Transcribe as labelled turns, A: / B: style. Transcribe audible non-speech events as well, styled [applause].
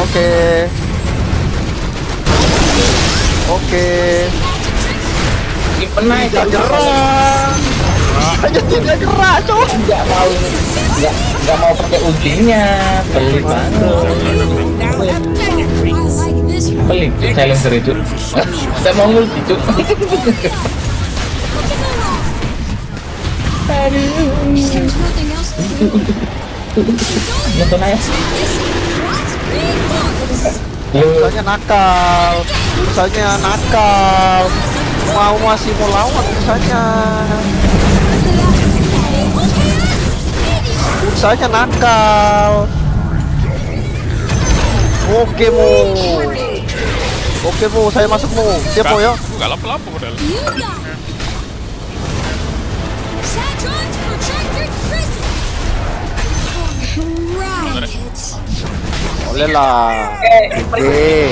A: Oke. Oke.
B: Simpen aja.
A: Gerak. Hanya tidak gerak, cowok.
B: Nggak mau nggak nggak mau pakai ultinya. Pelit banget. Pelit silencer itu. [laughs] Saya mau ulti tuh. Nonton aja.
A: Misalnya nakal. Misalnya nakal. Mau masih mau lawan misalnya. Misalnya nakal. Oke mu. Oke mu, saya masuk mu. Siap mu ya.
C: Gak lampu-lampu
B: Là
A: 诶